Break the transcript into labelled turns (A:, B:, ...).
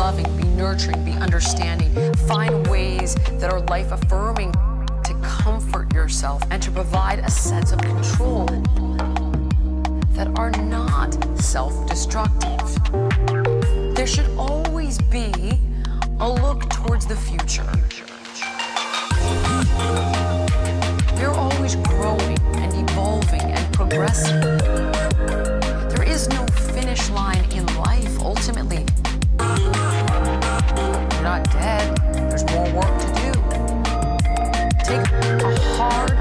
A: loving, be nurturing, be understanding. Find ways that are life affirming to comfort yourself and to provide a sense of control that are not self destructive. There should always be a look towards the future. You're always growing and evolving and progressing. There is no finish line in life, ultimately. Hard,